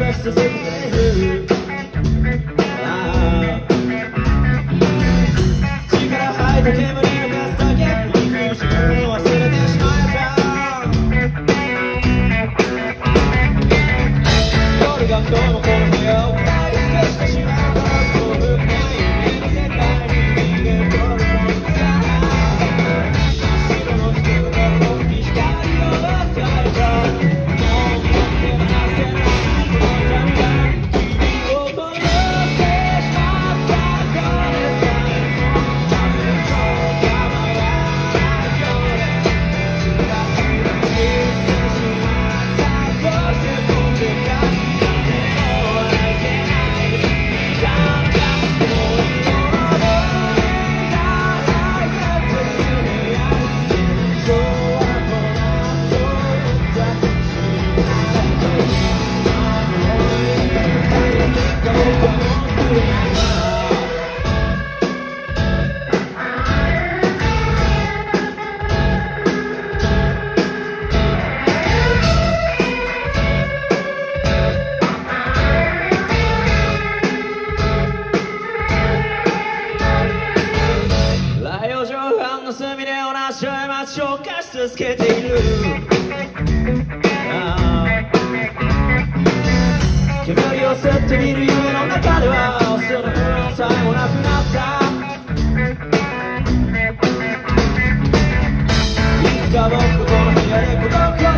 るああ力吐いた煙をかすだけ憎い自分を忘れてしまえた夜が今日もこの部屋を歌い尽くしてしまう。を貸し続けている。ああ。煙を吸ってみる夢の中ではその不安さえもなくなった。いつか僕とこの部屋で